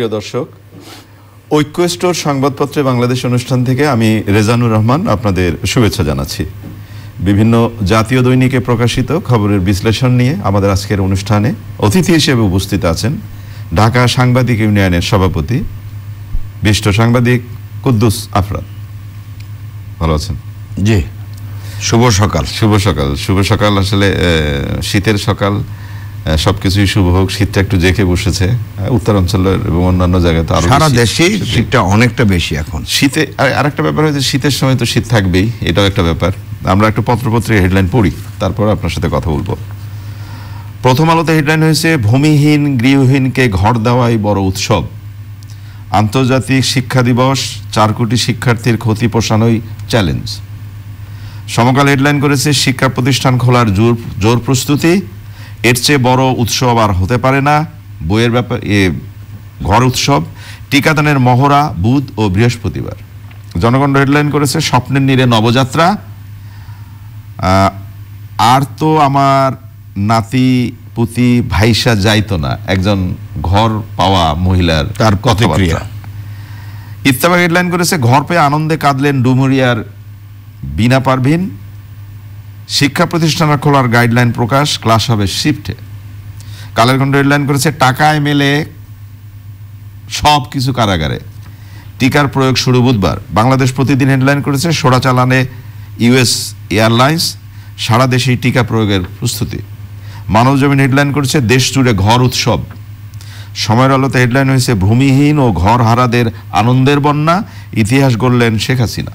প্রিয় দর্শক ঐক্য স্টোর সংবাদপত্রে বাংলাদেশ অনুষ্ঠান থেকে আমি রেজানুর রহমান আপনাদের শুভেচ্ছা জানাচ্ছি। বিভিন্ন জাতীয় দৈনিকে প্রকাশিত খবরের বিশ্লেষণ নিয়ে আমাদের আজকের অনুষ্ঠানে অতিথি হিসেবে উপস্থিত আছেন ঢাকা সাংবাদিক ইউনিয়নের সভাপতি বিষ্ট সাংবাদিক কুদ্দুস আফরাদ ভালো আছেন? জি শুভ সকাল। শুভ সকাল শুভ সকাল। আসলে শীতের সকাল সব কিছুই শুভ হোক শীতটা একটু জেঁকে বসেছে। উত্তরাঞ্চলের এবং অন্যান্য জায়গায় তো আরও সারা দেশে শীতটা অনেকটা বেশি এখন। শীতে আর- আরেকটা ব্যাপার হয়েছে শীতের সময় তো শীত থাকবেই এটাও একটা ব্যাপার। আমরা একটু পত্রপত্রিকা হেডলাইন পড়ি তারপর আপনার সাথে কথা বলব। প্রথম আলোতে হেডলাইন হয়েছে ভূমিহীন গৃহহীনকে ঘর দেওয়াই বড় উৎসব। আন্তর্জাতিক শিক্ষা দিবস চার কোটি শিক্ষার্থীর ক্ষতি পোষানোই চ্যালেঞ্জ সমকাল হেডলাইন করেছে শিক্ষা প্রতিষ্ঠান খোলার জোর জোর প্রস্তুতি। এর চেয়ে বড় উৎসব আর হতে পারে না। বইয়ের ব্যাপার এ ঘর উৎসব টিকাদানের মহড়া বুধ ও বৃহস্পতিবার। জনগণ হেডলাইন করেছে স্বপ্নের নীরে নবযাত্রা। আর তো আমার নাতি পুতি ভাইসা যাইতো না। একজন ঘর পাওয়া মহিলার তার কথাবার্তা। প্রতিক্রিয়া। ইত্তেফাক হেডলাইন করেছে ঘর পেয়ে আনন্দে কাঁদলেন ডুমুরিয়ার বিনা পারভিন। শিক্ষা প্রতিষ্ঠান খোলার গাইডলাইন প্রকাশ ক্লাস হবে শিফটে কালের খণ্ড হেডলাইন করেছে, টাকায় মেলে সব কিছু কারাগারে। টিকার প্রয়োগ শুরু বুধবার। বাংলাদেশ প্রতিদিন হেডলাইন করেছে, সোড়া চালানে ইউএস এয়ারলাইন্স, সারা দেশেই টিকা প্রয়োগের প্রস্তুতি। মানবজমিন হেডলাইন করেছে, দেশ জুড়ে ঘর উৎসব। সময়ের আলোতে হেডলাইন হয়েছে, ভূমিহীন ও ঘর হারাদের আনন্দের বন্যা, ইতিহাস গড়লেন শেখ হাসিনা।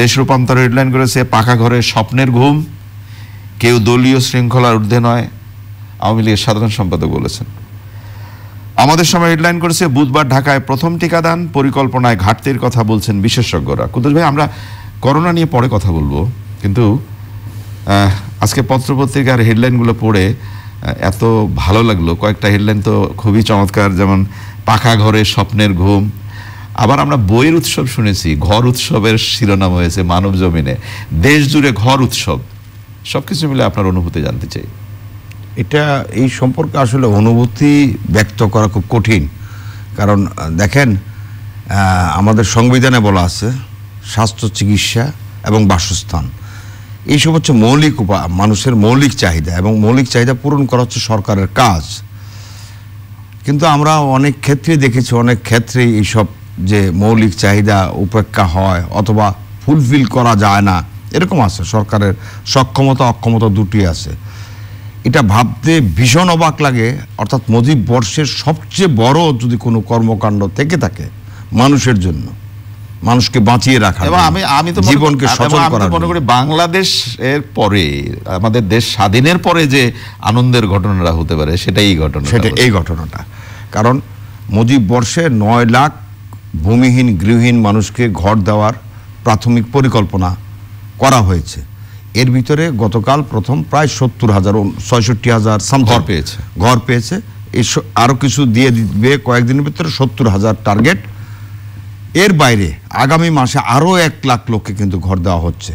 দেশ রূপান্তর হেডলাইন করেছে, পাকা ঘরে স্বপ্নের ঘুম, কেউ দলীয় শৃঙ্খলার ঊর্ধ্বে নয়, আওয়ামী লীগের সাধারণ সম্পাদক বলেছেন। আমাদের সময় হেডলাইন করেছে, বুধবার ঢাকায় প্রথম টিকাদান, পরিকল্পনায় ঘাটতির কথা বলছেন বিশেষজ্ঞরা। কুতুল ভাই, আমরা করোনা নিয়ে পরে কথা বলব, কিন্তু আজকে পত্রপত্রিকার হেডলাইনগুলো পড়ে এত ভালো লাগল। কয়েকটা হেডলাইন তো খুবই চমৎকার, যেমন, পাকা ঘরে স্বপ্নের ঘুম আবার আমরা বইয়ের উৎসব শুনেছি, ঘর উৎসবের শিরোনাম হয়েছে মানব জমিনে। দেশ জুড়ে ঘর উৎসব। সব কিছু মিলে আপনার অনুভূতি জানতে চাই। এটা এই সম্পর্কে আসলে অনুভূতি ব্যক্ত করা খুব কঠিন। কারণ দেখেন আমাদের সংবিধানে বলা আছে, স্বাস্থ্য, চিকিৎসা এবং বাসস্থান। এইসব হচ্ছে মৌলিক উপা, মানুষের মৌলিক চাহিদা এবং মৌলিক চাহিদা পূরণ করা হচ্ছে সরকারের কাজ। কিন্তু আমরা অনেক ক্ষেত্রে দেখেছি, অনেক ক্ষেত্রেই এইসব যে মৌলিক চাহিদা উপেক্ষা হয় অথবা ফুলফিল করা যায় না এরকম আছে। সরকারের সক্ষমতা অক্ষমতা দুটি আছে। এটা ভাবতে ভীষণ অবাক লাগে অর্থাৎ মুজিব বর্ষের সবচেয়ে বড় যদি কোনো কর্মকাণ্ড থেকে থাকে মানুষের জন্য মানুষকে বাঁচিয়ে রাখা এবং আমি আমি তো জীবনকে সচল করার মনে করি বাংলাদেশ এর পরে আমাদের দেশ স্বাধীনের পরে যে আনন্দের ঘটনাটা হতে পারে সেটাই ঘটনা সেটা এই ঘটনাটা। কারণ মুজিব বর্ষে নয় লাখ ভূমিহীন গৃহহীন মানুষকে ঘর দেওয়ার প্রাথমিক পরিকল্পনা করা হয়েছে। এর ভিতরে গতকাল প্রথম প্রায় সত্তর হাজার ছয়ষট্টি হাজার ঘর পেয়েছে। ঘর পেয়েছে। এই স- আরও কিছু দিয়ে দিবে কয়েকদিনের ভিতরে সত্তর হাজার টার্গেট এর বাইরে আগামী মাসে আরও এক লাখ লোককে কিন্তু ঘর দেওয়া হচ্ছে।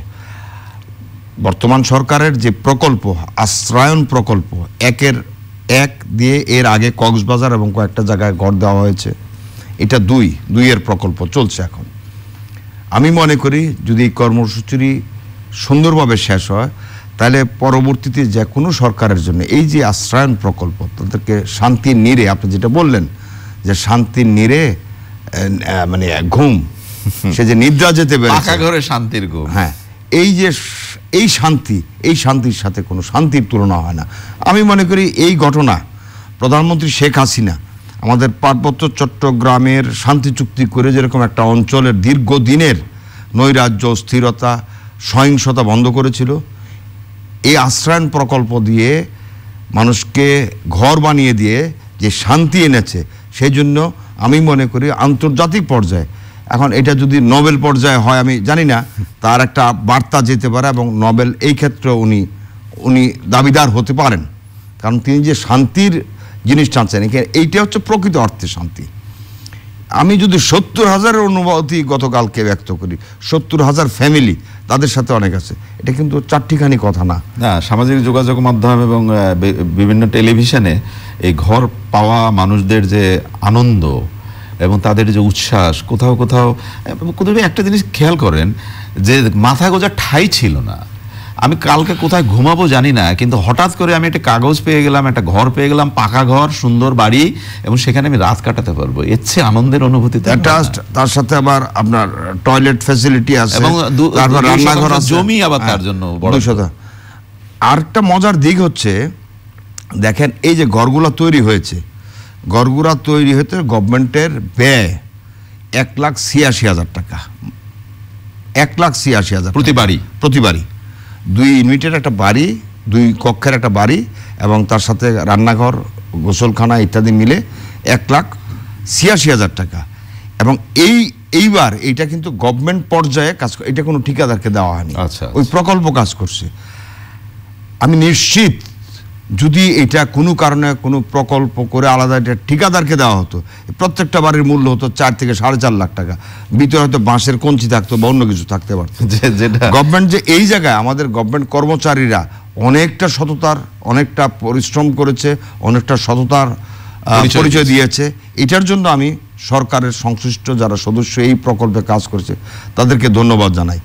বর্তমান সরকারের যে প্রকল্প আশ্রয়ন প্রকল্প একের এক দিয়ে এর আগে কক্সবাজার এবং কয়েকটা জায়গায় ঘর দেওয়া হয়েছে। এটা দুই দুইয়ের প্রকল্প চলছে এখন। আমি মনে করি যদি এই কর্মসূচিটি সুন্দরভাবে শেষ হয় তাহলে পরবর্তীতে যে কোনো সরকারের জন্য এই যে আশ্রয়ন প্রকল্প তাদেরকে শান্তির নীরে আপনি যেটা বললেন যে শান্তির নীরে মানে ঘুম সে যে নিদ্রা যেতে পাকা ঘরে শান্তির ঘুম। হ্যাঁ এই যে এই শান্তি এই শান্তির সাথে কোনো শান্তির তুলনা হয় না। আমি মনে করি এই ঘটনা প্রধানমন্ত্রী শেখ হাসিনা আমাদের পার্বত্য চট্টগ্রামের শান্তি চুক্তি করে যেরকম একটা অঞ্চলের দীর্ঘদিনের নৈরাজ্য স্থিরতা সহিংসতা বন্ধ করেছিল, এই আশ্রয়ন প্রকল্প দিয়ে মানুষকে ঘর বানিয়ে দিয়ে যে শান্তি এনেছে, সেই জন্য আমি মনে করি আন্তর্জাতিক পর্যায়ে, এখন এটা যদি নোবেল পর্যায়ে হয়, আমি জানি না, তার একটা বার্তা যেতে পারে এবং নোবেল এই ক্ষেত্রে উনি উনি দাবিদার হতে পারেন। কারণ তিনি যে শান্তির জিনিস টানছেন। এখানে এইটা হচ্ছে প্রকৃত অর্থে শান্তি। আমি যদি সত্তর হাজারের অনুভূতি গতকালকে ব্যক্ত করি, সত্তর হাজার ফ্যামিলি তাদের সাথে অনেক আছে। এটা কিন্তু চারটিখানি কথা না। না, সামাজিক যোগাযোগ মাধ্যম এবং বিভিন্ন টেলিভিশনে এই ঘর পাওয়া মানুষদের যে আনন্দ এবং তাদের যে উচ্ছ্বাস, কোথাও কোথাও কোথাও একটা জিনিস খেয়াল করেন, যে মাথা গোজা ঠাই ছিল না। আমি কালকে কোথায় ঘুমাবো জানি না কিন্তু হঠাৎ করে আমি একটা কাগজ পেয়ে গেলাম একটা ঘর পেয়ে গেলাম পাকা ঘর সুন্দর বাড়ি এবং সেখানে আমি রাত কাটাতে পারব। এর আনন্দের অনুভূতি। তার সাথে আবার আপনার টয়লেট ফ্যাসিলিটি আছে এবং রান্নাঘর জমি আবার তার হ্যাঁ, জন্য। দুই আরেকটা মজার দিক হচ্ছে দেখেন এই যে ঘরগুলো তৈরি হয়েছে ঘরগুলা তৈরি হতে গভর্নমেন্টের ব্যয় এক লাখ ছিয়াশি হাজার টাকা। এক লাখ ছিয়াশি হাজার প্রতি বাড়ি? প্রতি বাড়ি। দুই ইউনিটের একটা বাড়ি দুই কক্ষের একটা বাড়ি এবং তার সাথে রান্নাঘর গোসলখানা ইত্যাদি মিলে এক লাখ ছিয়াশি হাজার টাকা। এবং এই এইবার এইটা কিন্তু গভর্নমেন্ট পর্যায়ে কাজ এটা কোনো ঠিকাদারকে দেওয়া হয়নি। আচ্ছা, ওই প্রকল্প কাজ করছে। আমি নিশ্চিত যদি এটা কোনো কারণে কোনো প্রকল্প করে আলাদা এটা ঠিকাদারকে দেওয়া হতো প্রত্যেকটা বাড়ির মূল্য হতো চার থেকে সাড়ে চার লাখ টাকা। ভিতরে হয়তো বাঁশের কঞ্চি থাকতো বা অন্য কিছু থাকতে পারতো। যে- যেটা গভর্নমেন্ট যে এই জায়গায় আমাদের গভর্নমেন্ট কর্মচারীরা অনেকটা সততার অনেকটা পরিশ্রম করেছে অনেকটা সততার পরিচয় দিয়েছে। এটার জন্য আমি সরকারের সংশ্লিষ্ট যারা সদস্য এই প্রকল্পে কাজ করছে তাদেরকে ধন্যবাদ জানাই।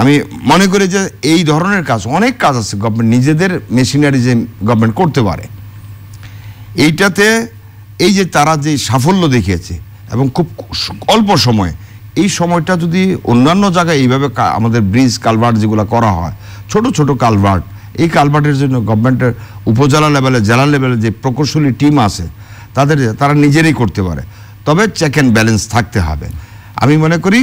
আমি মনে করি যে এই ধরনের কাজ, অনেক কাজ আছে গভর্নমেন্ট নিজেদের মেশিনারি যে গভর্নমেন্ট করতে পারে। এইটাতে এই যে তারা যে সাফল্য দেখিয়েছে এবং খুব অল্প সময়ে, এই সময়টা যদি অন্যান্য জায়গায় এইভাবে আমাদের ব্রিজ কালভার্ট যেগুলো করা হয়, ছোট ছোট কালভার্ট এই কালভার্টের জন্য গভর্নমেন্টের উপজেলা লেভেলে জেলা লেভেলে যে প্রকৌশলী টিম আছে, তাদের, তারা নিজেরাই করতে পারে। তবে চেক অ্যান্ড ব্যালেন্স থাকতে হবে। আমি মনে করি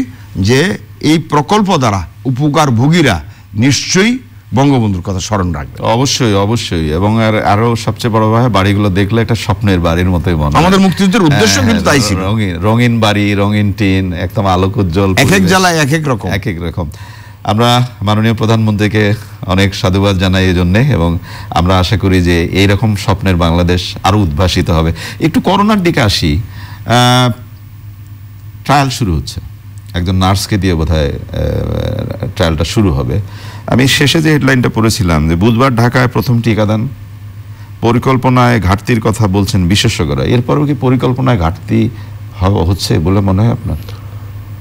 যে এই প্রকল্প দ্বারা উপকার ভোগীরা নিশ্চয়ই বঙ্গবন্ধুর কথা স্মরণ রাখবে। অবশ্যই অবশ্যই। এবং আর আরও সবচেয়ে বড় ভাবে বাড়িগুলো দেখলে একটা স্বপ্নের বাড়ির মতোই মনে আমাদের মুক্তিযুদ্ধের উদ্দেশ্য হ্যাঁ, কিন্তু তাই ছিল। রঙিন রঙিন বাড়ি রঙিন টিন একদম আলোক উজ্জ্বল এক এক। জেলায় এক এক রকম। এক এক রকম। আমরা মাননীয় প্রধানমন্ত্রীকে অনেক সাধুবাদ জানাই এই জন্যে এবং আমরা আশা করি যে এই রকম স্বপ্নের বাংলাদেশ আরও উদ্ভাসিত হবে। একটু করোনার দিকে আসি। ট্রায়াল শুরু হচ্ছে। একজন নার্সকে দিয়ে বোধহয় ট্রায়ালটা শুরু হবে। আমি শেষে যে হেডলাইনটা পড়েছিলাম যে বুধবার ঢাকায় প্রথম টিকাদান, পরিকল্পনায় ঘাটতির কথা বলছেন বিশেষজ্ঞরা। এরপরও কি পরিকল্পনায় ঘাটতি হচ্ছে বলে মনে হয় আপনার?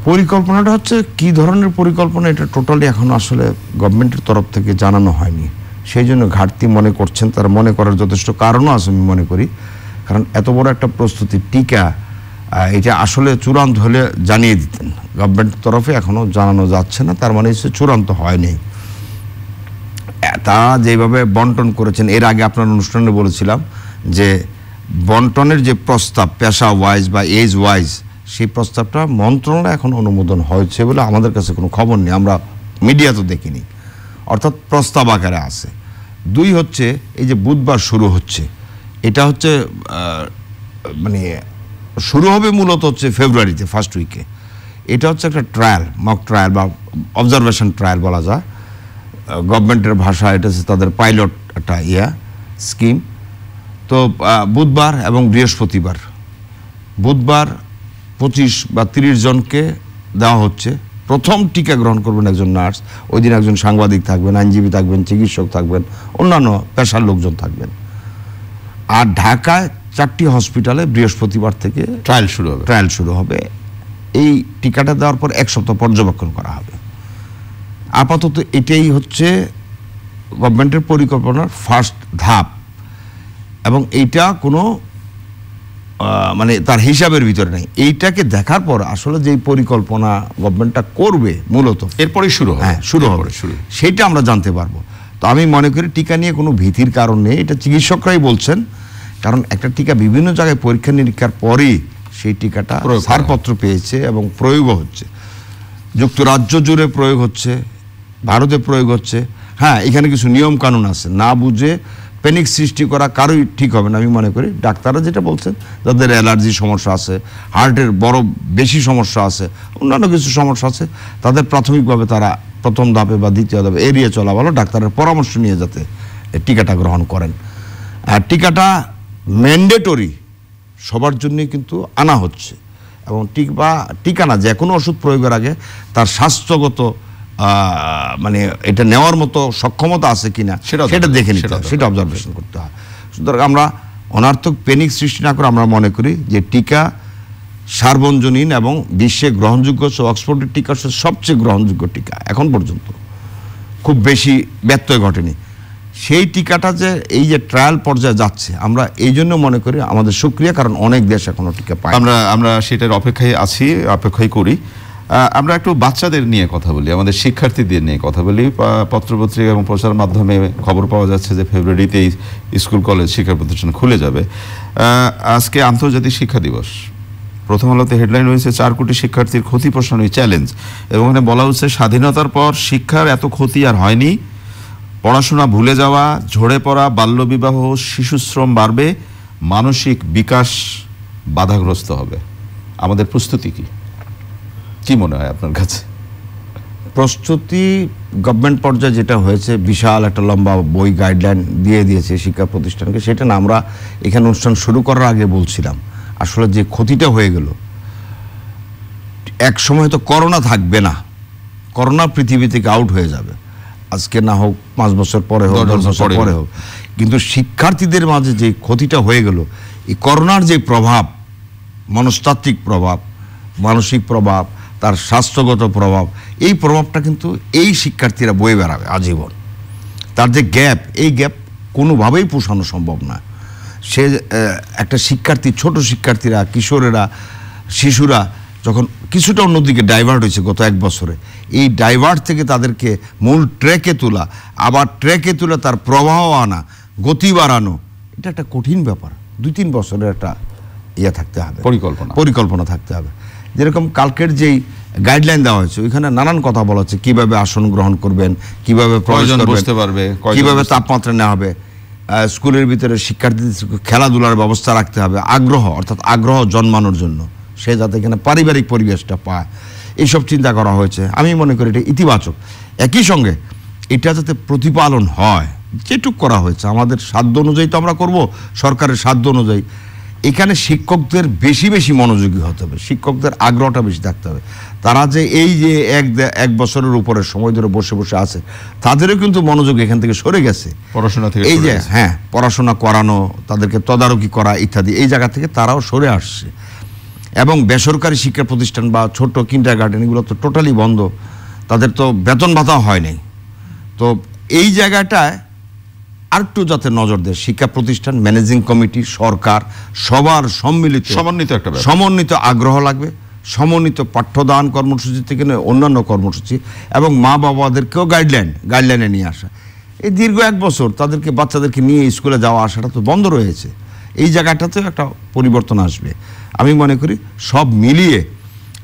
পরিকল্পনাটা হচ্ছে কি ধরনের পরিকল্পনা, এটা টোটালি এখন আসলে গভর্নমেন্টের তরফ থেকে জানানো হয়নি। সেই জন্য ঘাটতি মনে করছেন, তারা মনে করার যথেষ্ট কারণও আছে আমি মনে করি। কারণ এত বড় একটা প্রস্তুতি, টিকা এটা আসলে চূড়ান্ত হলে জানিয়ে দিতেন। গভর্নমেন্টের তরফে এখনও জানানো যাচ্ছে না, তার মানে সে চূড়ান্ত হয়নি। তারা যেভাবে বন্টন করেছেন, এর আগে আপনার অনুষ্ঠানে বলেছিলাম যে বন্টনের যে প্রস্তাব পেশা ওয়াইজ বা এজ ওয়াইজ সেই প্রস্তাবটা মন্ত্রণালয় এখন অনুমোদন হয়েছে বলে আমাদের কাছে কোনো খবর নেই, আমরা মিডিয়া তো দেখিনি। অর্থাৎ প্রস্তাব আকারে আছে। দুই হচ্ছে, এই যে বুধবার শুরু হচ্ছে, এটা হচ্ছে মানে শুরু হবে মূলত হচ্ছে ফেব্রুয়ারিতে ফার্স্ট উইকে এটা হচ্ছে একটা ট্রায়াল মক ট্রায়াল বা অবজারভেশন ট্রায়াল বলা যায়। গভর্নমেন্টের ভাষা, এটা হচ্ছে তাদের পাইলট একটা ইয়া স্কিম তো বুধবার এবং বৃহস্পতিবার, বুধবার পঁচিশ বা তিরিশ জনকে দেওয়া হচ্ছে। প্রথম টিকা গ্রহণ করবেন একজন নার্স, ওই দিন একজন সাংবাদিক থাকবেন, আইনজীবী থাকবেন, চিকিৎসক থাকবেন, অন্যান্য পেশার লোকজন থাকবেন। আর ঢাকায় চারটি হসপিটালে বৃহস্পতিবার থেকে ট্রায়াল শুরু হবে। ট্রায়াল শুরু হবে। এই টিকাটা দেওয়ার পর এক সপ্তাহ পর্যবেক্ষণ করা হবে। আপাতত এটাই হচ্ছে গভর্নমেন্টের পরিকল্পনার ফার্স্ট ধাপ। এবং এইটা কোনো মানে তার হিসাবের ভিতরে নেই। এইটাকে দেখার পর আসলে যে পরিকল্পনা গভর্নমেন্টটা করবে মূলত এরপরেই শুরু হবে। হ্যাঁ শুরু হবে। শুরু। সেইটা আমরা জানতে পারব। তো আমি মনে করি টিকা নিয়ে কোনো ভীতির কারণ নেই। এটা চিকিৎসকরাই বলছেন। কারণ একটা টিকা বিভিন্ন জায়গায় পরীক্ষা নিরীক্ষার পরেই সেই টিকাটা ছাড়পত্র পেয়েছে এবং প্রয়োগও হচ্ছে। যুক্তরাজ্য জুড়ে প্রয়োগ হচ্ছে ভারতে প্রয়োগ হচ্ছে। হ্যাঁ এখানে কিছু নিয়ম কানুন আছে। না বুঝে প্যানিক সৃষ্টি করা কারোই ঠিক হবে না আমি মনে করি। ডাক্তাররা যেটা বলছেন যাদের অ্যালার্জি সমস্যা আছে হার্টের বড় বেশি সমস্যা আছে অন্যান্য কিছু সমস্যা আছে তাদের প্রাথমিকভাবে তারা প্রথম ধাপে বা দ্বিতীয় ধাপে এড়িয়ে চলা ভালো। ডাক্তারের পরামর্শ নিয়ে যাতে টিকাটা গ্রহণ করেন। আর টিকাটা ম্যান্ডেটরি সবার জন্যই কিন্তু আনা হচ্ছে। এবং টিকা টিকা না যে কোনো ওষুধ প্রয়োগের আগে তার স্বাস্থ্যগত মানে এটা নেওয়ার মতো সক্ষমতা আছে কিনা সেটাও সেটা দরকার, দেখে নিতে হবে সেটা অবজারভেশন করতে হয়। সুতরাং আমরা অনার্থক পেনিক সৃষ্টি না করে আমরা মনে করি যে টিকা সার্বজনীন এবং বিশ্বে গ্রহণযোগ্য অক্সফোর্ডের টিকা সবচেয়ে গ্রহণযোগ্য টিকা এখন পর্যন্ত। খুব বেশি ব্যত্যয় ঘটেনি। সেই টিকাটা যে এই যে ট্রায়াল পর্যায়ে যাচ্ছে, আমরা এই জন্য মনে করি আমাদের সুক্রিয়া, কারণ অনেক দেশ এখনও টিকা পায় আমরা আমরা সেটার অপেক্ষায় আছি অপেক্ষাই করি। আমরা একটু বাচ্চাদের নিয়ে কথা বলি, আমাদের শিক্ষার্থীদের নিয়ে কথা বলি। পত্রপত্রিকা এবং প্রচার মাধ্যমে খবর পাওয়া যাচ্ছে যে ফেব্রুয়ারিতেই স্কুল, কলেজ শিক্ষা প্রতিষ্ঠান খুলে যাবে। আজকে আন্তর্জাতিক শিক্ষা দিবস। প্রথম আলোতে হেডলাইন রয়েছে, চার কোটি শিক্ষার্থীর ক্ষতি প্রশ্নই চ্যালেঞ্জ এবং এখানে বলা হচ্ছে স্বাধীনতার পর শিক্ষার এত ক্ষতি আর হয়নি। পড়াশোনা ভুলে যাওয়া, ঝরে পড়া, বাল্যবিবাহ, শিশুশ্রম বাড়বে, মানসিক বিকাশ বাধাগ্রস্ত হবে। আমাদের প্রস্তুতি কি? কি মনে হয় আপনার কাছে? প্রস্তুতি গভর্নমেন্ট পর্যায়ে যেটা হয়েছে, বিশাল একটা লম্বা বই গাইডলাইন দিয়ে দিয়েছে শিক্ষা প্রতিষ্ঠানকে। সেটা না আমরা এখানে অনুষ্ঠান শুরু করার আগে বলছিলাম। আসলে যে ক্ষতিটা হয়ে গেল এক সময় তো করোনা থাকবে না। করোনা পৃথিবী থেকে আউট হয়ে যাবে। আজকে না হোক পাঁচ বছর পরে হোক দশ বছর পরে। হোক। কিন্তু শিক্ষার্থীদের মাঝে যে ক্ষতিটা হয়ে গেল এই করোনার যে প্রভাব মনস্তাত্ত্বিক প্রভাব মানসিক প্রভাব তার স্বাস্থ্যগত প্রভাব এই প্রভাবটা কিন্তু এই শিক্ষার্থীরা বয়ে বেড়াবে আজীবন। তার যে গ্যাপ এই গ্যাপ কোনোভাবেই পোষানো সম্ভব না। সে একটা শিক্ষার্থী ছোট শিক্ষার্থীরা কিশোরেরা শিশুরা যখন কিছুটা অন্যদিকে ডাইভার্ট হয়েছে গত এক বছরে এই ডাইভার্ট থেকে তাদেরকে মূল ট্র্যাকে তোলা আবার ট্র্যাকে তোলা তার প্রবাহ আনা গতি বাড়ানো এটা একটা কঠিন ব্যাপার। দুই তিন বছরের একটা ইয়ে থাকতে হবে। পরিকল্পনা। পরিকল্পনা থাকতে হবে। যেরকম কালকের যেই গাইডলাইন দেওয়া হয়েছে ওইখানে নানান কথা বলা হচ্ছে কীভাবে আসন গ্রহণ করবেন কীভাবে প্রয়োজন বুঝতে পারবে, কীভাবে তাপমাত্রা নেওয়া হবে স্কুলের ভিতরে শিক্ষার্থীদের খেলাধুলার ব্যবস্থা রাখতে হবে আগ্রহ অর্থাৎ আগ্রহ জন্মানোর জন্য। সে যাতে এখানে পারিবারিক পরিবেশটা পায়। এইসব চিন্তা করা হয়েছে। আমি মনে করি এটা ইতিবাচক। একই সঙ্গে এটা যাতে প্রতিপালন হয় যেটুক করা হয়েছে আমাদের সাধ্য অনুযায়ী তো আমরা করব সরকারের সাধ্য অনুযায়ী। এখানে শিক্ষকদের বেশি বেশি মনোযোগী হতে হবে শিক্ষকদের আগ্রহটা বেশি থাকতে হবে। তারা যে এই যে এক এক বছরের উপরে সময় ধরে বসে বসে আছে তাদেরও কিন্তু মনোযোগ এখান থেকে সরে গেছে। পড়াশোনা থেকে এই যে হ্যাঁ পড়াশোনা করানো তাদেরকে তদারকি করা ইত্যাদি এই জায়গা থেকে তারাও সরে আসছে। এবং বেসরকারি শিক্ষা প্রতিষ্ঠান বা ছোট কিন্ডার গার্ডেন এগুলো তো টোটালি বন্ধ। তাদের তো বেতন ভাতা হয় নাই। তো এই জায়গাটায় আরেকটু যাতে নজর দেয় শিক্ষা প্রতিষ্ঠান ম্যানেজিং কমিটি সরকার সবার সম্মিলিত সমন্বিত একটা সমন্বিত আগ্রহ লাগবে সমন্বিত পাঠ্যদান কর্মসূচি থেকে নিয়ে অন্যান্য কর্মসূচি এবং মা বাবাদেরকেও গাইডলাইন গাইডলাইনে নিয়ে আসা। এই দীর্ঘ এক বছর তাদেরকে বাচ্চাদেরকে নিয়ে স্কুলে যাওয়া আসাটা তো বন্ধ রয়েছে। এই জায়গাটাতেও একটা পরিবর্তন আসবে। আমি মনে করি সব মিলিয়ে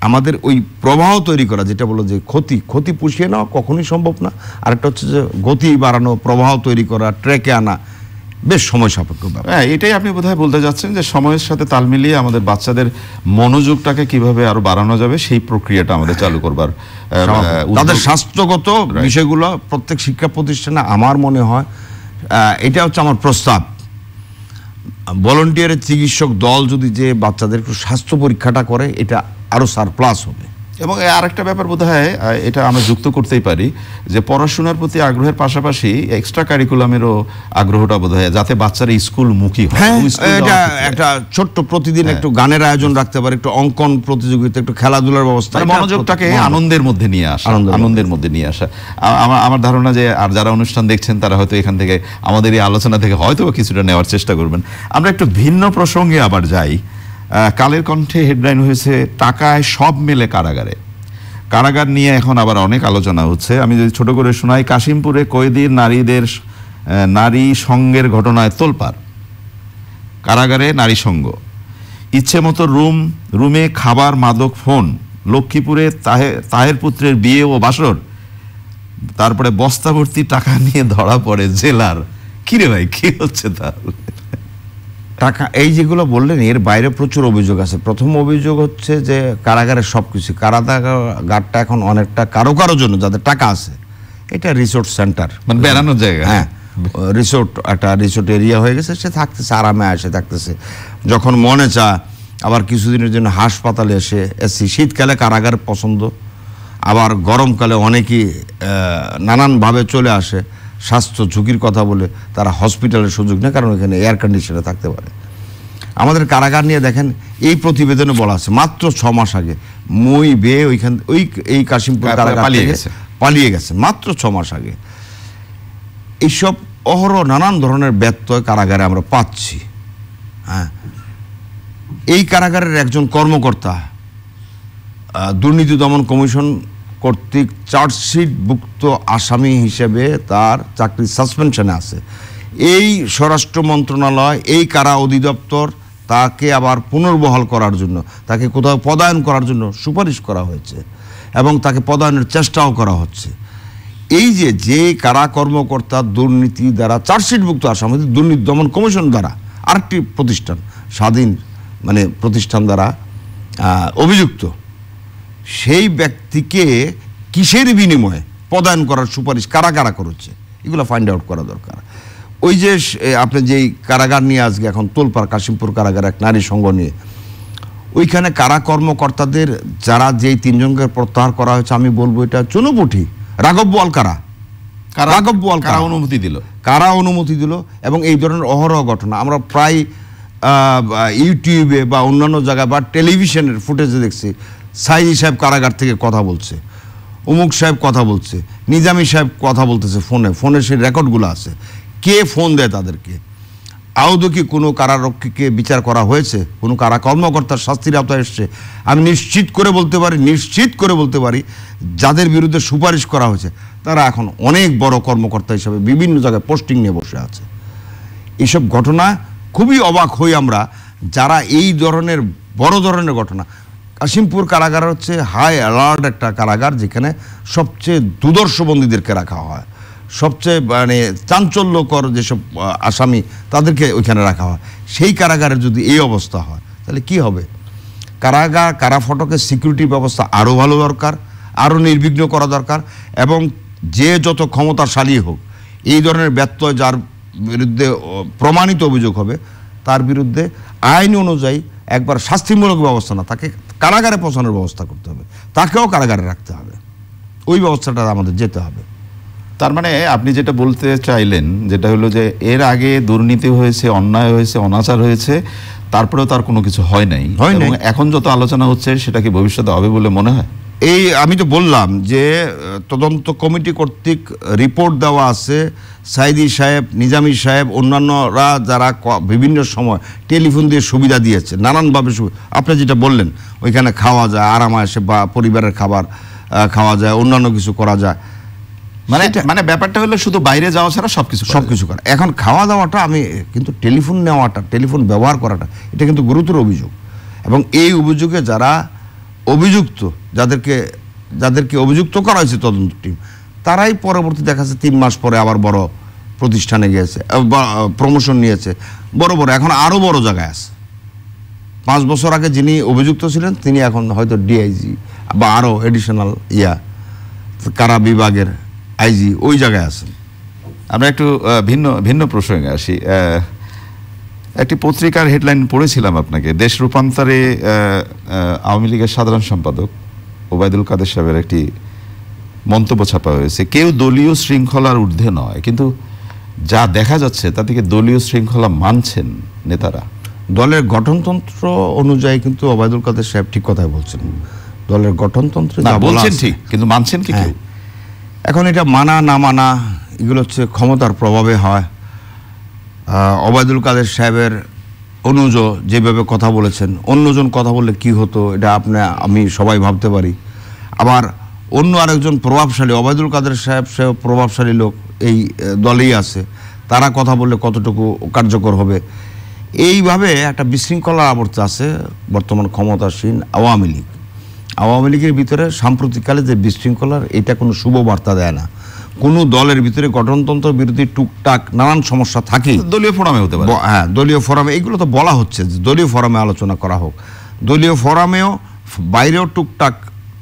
আমাদের ওই প্রবাহ তৈরি করা যেটা বলো যে ক্ষতি ক্ষতি পুষিয়ে নেওয়া কখনোই সম্ভব না। আরেকটা হচ্ছে যে গতি বাড়ানো প্রবাহ তৈরি করা ট্র্যাকে আনা বেশ সময় সাপেক্ষ হ্যাঁ এটাই আপনি বোধহয় বলতে যাচ্ছেন যে সময়ের সাথে তাল মিলিয়ে আমাদের বাচ্চাদের মনোযোগটাকে কীভাবে আরও বাড়ানো যাবে সেই প্রক্রিয়াটা আমাদের চালু করবার তাদের স্বাস্থ্যগত বিষয়গুলো প্রত্যেক শিক্ষা প্রতিষ্ঠানে আমার মনে হয় এটা হচ্ছে আমার প্রস্তাব। ভলেন্টিয়ারের চিকিৎসক দল যদি যে বাচ্চাদের স্বাস্থ্য পরীক্ষাটা করে এটা আরও সারপ্লাস হবে। এবং আর একটা ব্যাপার বোধ হয় এটা আমরা যুক্ত করতেই পারি যে পড়াশোনার প্রতি আগ্রহের পাশাপাশি এক্সট্রা কারিকুলামেরও আগ্রহটা বোধ হয় যাতে বাচ্চারা স্কুল মুখী হয় হ্যাঁ। একটা ছোট্ট প্রতিদিন একটু গানের আয়োজন রাখতে পারে একটু অঙ্কন প্রতিযোগিতা একটু খেলাধুলার ব্যবস্থা মানে মনোযোগটাকে আনন্দের মধ্যে নিয়ে আসা আনন্দের মধ্যে। নিয়ে আসা। আমার আমার ধারণা যে আর যারা অনুষ্ঠান দেখছেন তারা হয়তো এখান থেকে আমাদের এই আলোচনা থেকে হয়তো কিছুটা নেওয়ার চেষ্টা করবেন। আমরা একটু ভিন্ন প্রসঙ্গে আবার যাই। কালের কণ্ঠে হেডলাইন হয়েছে, টাকায় সব মেলে কারাগারে। কারাগার নিয়ে এখন আবার অনেক আলোচনা হচ্ছে। আমি যদি ছোট করে শোনাই, কাশিমপুরে কয়েদির নারীদের নারী সঙ্গের ঘটনায় তোলপাড়। কারাগারে নারী সঙ্গ। ইচ্ছে মতো রুম, রুমে খাবার মাদক ফোন। লক্ষ্মীপুরে তাহে, তাহের পুত্রের বিয়ে ও বাসর। তারপরে বস্তা ভর্তি টাকা নিয়ে ধরা পড়ে জেলার। কিরে ভাই, কি হচ্ছে তাহলে? টাকা এই যেগুলো বললেন এর বাইরে প্রচুর অভিযোগ আছে। প্রথম অভিযোগ হচ্ছে যে কারাগারের সব কিছু কারাগারটা এখন অনেকটা কারও কারও জন্য যাদের টাকা আছে। এটা রিসোর্ট সেন্টার মানে বেড়ানোর জায়গা। হ্যাঁ রিসোর্ট একটা রিসোর্ট এরিয়া হয়ে গেছে সে থাকতেছে আরামে আসে থাকতেছে। যখন মনে চা আবার কিছুদিনের জন্য হাসপাতালে এসে এসি শীতকালে কারাগার পছন্দ আবার গরমকালে অনেকেই নানানভাবে চলে আসে। স্বাস্থ্য ঝুঁকির কথা বলে তারা হসপিটালের সুযোগ নেয় কারণ এখানে এয়ার কন্ডিশনে থাকতে পারে। আমাদের কারাগার নিয়ে দেখেন এই প্রতিবেদনে বলা আছে মাত্র ছ মাস আগে মই বেয়ে ওইখান ওই এই কাশিমপুর কারাগার পালিয়ে গেছে। পালিয়ে গেছে মাত্র ছ মাস আগে। এইসব অহরহ নানান ধরনের ব্যত্যয় কারাগারে আমরা পাচ্ছি। হ্যাঁ। এই কারাগারের একজন কর্মকর্তা দুর্নীতি দমন কমিশন কর্তৃক চার্জশিটভুক্ত আসামি হিসেবে তার চাকরি সাসপেনশনে আছে। এই স্বরাষ্ট্র মন্ত্রণালয়, এই কারা অধিদপ্তর, তাকে আবার পুনর্বহাল করার জন্য, তাকে কোথাও পদায়ন করার জন্য সুপারিশ করা হয়েছে এবং তাকে পদায়নের চেষ্টাও করা হচ্ছে। এই যে যে কারা কর্মকর্তা দুর্নীতি দ্বারা চার্জশিটভুক্ত আসামি দুর্নীতি দমন কমিশন দ্বারা আরেকটি প্রতিষ্ঠান, স্বাধীন মানে প্রতিষ্ঠান দ্বারা অভিযুক্ত সেই ব্যক্তিকে কিসের বিনিময়ে পদায়ন করার সুপারিশ কারা কারা করেছে? এগুলো ফাইন্ড আউট করা দরকার। ওই যে আপনি যেই কারাগার নিয়ে আজকে এখন তোলপাড় কাশিমপুর কারাগার এক নারী সংঘ নিয়ে ওইখানে কারা কর্মকর্তাদের যারা যেই তিনজনকে প্রত্যাহার করা হয়েছে আমি বলব এটা চুনুপুঠি রাঘব বোয়াল কারা? রাঘব বোয়াল কারা কারা? অনুমতি দিল? কারা অনুমতি দিল? এবং এই ধরনের অহরহ ঘটনা আমরা প্রায় ইউটিউবে বা অন্যান্য জায়গায় বা টেলিভিশনের ফুটেজে দেখছি সাইজি সাহেব কারাগার থেকে কথা বলছে অমুক সাহেব কথা বলছে, নিজামী সাহেব কথা বলতেছে ফোনে ফোনে সেই রেকর্ডগুলো আছে। কে ফোন দেয় তাদেরকে? আদৌ কি কোনো কারারক্ষীকে বিচার করা হয়েছে? কোনো কারা কর্মকর্তার শাস্তির আওতায় এসছে? আমি নিশ্চিত করে বলতে পারি, নিশ্চিত করে বলতে পারি, যাদের বিরুদ্ধে সুপারিশ করা হয়েছে, তারা এখন অনেক বড় কর্মকর্তা হিসাবে বিভিন্ন জায়গায় পোস্টিং নিয়ে বসে আছে। এসব ঘটনা খুবই অবাক হই আমরা, যারা এই ধরনের, বড় ধরনের ঘটনা কাশিমপুর কারাগার হচ্ছে হাই অ্যালার্ট একটা কারাগার যেখানে সবচেয়ে দুদর্শ বন্দীদেরকে রাখা হয়। সবচেয়ে মানে চাঞ্চল্যকর যেসব আসামি তাদেরকে ওইখানে রাখা হয়। সেই কারাগারে যদি এই অবস্থা হয়, তাহলে কি হবে? কারাগার কারা ফটকের সিকিউরিটি ব্যবস্থা আরও ভালো দরকার আরও নির্বিঘ্ন করা দরকার এবং যে যত ক্ষমতাশালী হোক, এই ধরনের ব্যত্যয় যার বিরুদ্ধে প্রমাণিত অভিযোগ হবে, তার বিরুদ্ধে আইন অনুযায়ী একবার শাস্তিমূলক ব্যবস্থা না তাকে কারাগারে পৌঁছানোর ব্যবস্থা করতে হবে। তাকেও কারাগারে রাখতে হবে। ওই ব্যবস্থাটা আমাদের যেতে হবে। তার মানে আপনি যেটা বলতে চাইলেন যেটা হলো যে এর আগে দুর্নীতি হয়েছে অন্যায় হয়েছে অনাচার হয়েছে তারপরেও তার কোনো কিছু হয় নাই। হয়। এখন যত আলোচনা হচ্ছে সেটা কি ভবিষ্যতে হবে বলে মনে হয়? এই আমি তো বললাম যে তদন্ত কমিটি কর্তৃক রিপোর্ট দেওয়া আছে। সাইদি সাহেব নিজামী সাহেব অন্যান্যরা যারা ক- বিভিন্ন সময় টেলিফোন দিয়ে সুবিধা দিয়েছে নানানভাবে আপনি যেটা বললেন ওইখানে খাওয়া যায় আরাম আসে বা পরিবারের খাবার খাওয়া যায় অন্যান্য কিছু করা যায়। মানে মানে ব্যাপারটা হলো শুধু বাইরে যাওয়া ছাড়া সব কিছু সব কিছু করা। এখন খাওয়া দাওয়াটা আমি কিন্তু টেলিফোন নেওয়াটা টেলিফোন ব্যবহার করাটা এটা কিন্তু গুরুতর অভিযোগ। এবং এই অভিযোগে যারা অভিযুক্ত, যাদেরকে যাদেরকে অভিযুক্ত করা হয়েছে তদন্ত টিম, তারাই পরবর্তী দেখা যাচ্ছে তিন মাস পরে আবার বড় প্রতিষ্ঠানে গিয়েছে প্রমোশন নিয়েছে। বড় বড়, এখন আরও বড় জায়গায় আছে। পাঁচ বছর আগে যিনি অভিযুক্ত ছিলেন, তিনি এখন হয়তো ডিআইজি বা আরও এডিশনাল ইয়া, কারা বিভাগের আইজি ওই জায়গায় আছেন। আমরা একটু ভিন্ন ভিন্ন প্রসঙ্গে আসি। একটি পত্রিকার হেডলাইন পড়েছিলাম আপনাকে দেশ রূপান্তরে আওয়ামী লীগের সাধারণ সম্পাদক ওবায়দুল কাদের সাহেবের একটি মন্তব্য ছাপা হয়েছে কেউ দলীয় শৃঙ্খলার ঊর্ধ্বে নয় কিন্তু যা দেখা যাচ্ছে তা থেকে দলীয় শৃঙ্খলা মানছেন নেতারা। দলের গঠনতন্ত্র অনুযায়ী কিন্তু ওবায়দুল কাদের সাহেব ঠিক কথাই বলছেন। দলের গঠনতন্ত্রে বলছেন ঠিক কিন্তু মানছেন কি এখন এটা মানা না মানা এগুলো হচ্ছে ক্ষমতার প্রভাবে হয়। আহ, ওবায়দুল কাদের সাহেবের অনুজ যেভাবে কথা বলেছেন অন্যজন কথা বললে কি হতো এটা আপনি আমি সবাই ভাবতে পারি। আবার অন্য আরেকজন প্রভাবশালী ওবায়দুল কাদের সাহেব সে প্রভাবশালী লোক এই দলেই আছে। তারা কথা বললে কতটুকু কার্যকর হবে? এইভাবে একটা বিশৃঙ্খলার আবর্ত আছে বর্তমান ক্ষমতাসীন আওয়ামী লীগ। আওয়ামী লীগের ভিতরে সাম্প্রতিককালে যে বিশৃঙ্খলার এটা কোনো শুভ বার্তা দেয় না। কোনো দলের ভিতরে গঠনতন্ত্র বিরোধী টুকটাক নানান সমস্যা থাকে দলীয় ফোরামে হতে পারে। হ্যাঁ দলীয় ফোরামে এইগুলো তো বলা হচ্ছে যে দলীয় ফোরামে আলোচনা করা হোক। দলীয় ফোরামেও বাইরেও টুকটাক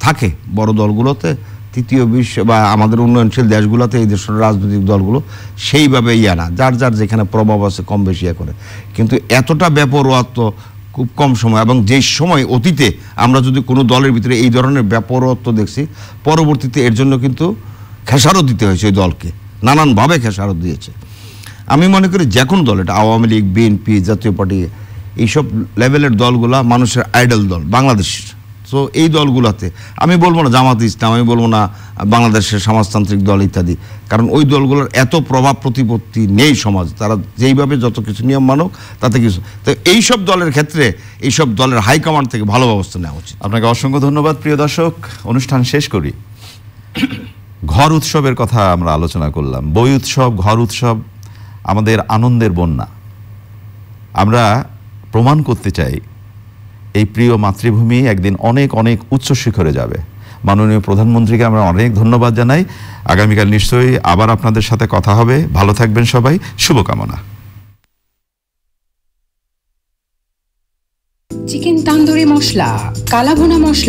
থাকে বড় দলগুলোতে তৃতীয় বিশ্ব বা আমাদের উন্নয়নশীল দেশগুলোতে এই দেশের রাজনৈতিক দলগুলো সেইভাবে ইয়া না যার যার যেখানে প্রভাব আছে কম বেশি ইয়া করে। কিন্তু এতটা ব্যাপরোয়াত্ম খুব কম সময় এবং যেই সময় অতীতে আমরা যদি কোনো দলের ভিতরে এই ধরনের ব্যাপারত্ব দেখছি পরবর্তীতে এর জন্য কিন্তু খেসারত দিতে হয়েছে ওই দলকে। নানানভাবে খেসারত দিয়েছে। আমি মনে করি যে কোনো দল, এটা আওয়ামী লীগ বিএনপি জাতীয় পার্টি, এইসব লেভেলের দলগুলা মানুষের আইডল দল, বাংলাদেশের। তো এই দলগুলোতে, আমি বলব না জামাত ইসলাম, আমি বলব না বাংলাদেশের সমাজতান্ত্রিক দল ইত্যাদি, কারণ ওই দলগুলোর এত প্রভাব প্রতিপত্তি নেই সমাজ, তারা যেইভাবে যত কিছু নিয়ম মানক, তাতে কিছু তো এইসব দলের ক্ষেত্রে, এইসব দলের হাইকমান্ড থেকে ভালো ব্যবস্থা নেওয়া উচিত। আপনাকে অসংখ্য ধন্যবাদ, প্রিয় দর্শক। অনুষ্ঠান শেষ করি। ঘর উৎসবের কথা আমরা আলোচনা করলাম। বই উৎসব, ঘর উৎসব আমাদের আনন্দের বন্যা। আমরা প্রমাণ করতে চাই, এই প্রিয় মাতৃভূমি একদিন অনেক অনেক উচ্চ শিখরে যাবে। মাননীয় প্রধানমন্ত্রীকে আমরা অনেক ধন্যবাদ জানাই। আগামীকাল নিশ্চয়ই আবার আপনাদের সাথে কথা হবে। ভালো থাকবেন সবাই। শুভকামনা। চিকেন তান্দুরি মশলা, কালাভুনা মশলা।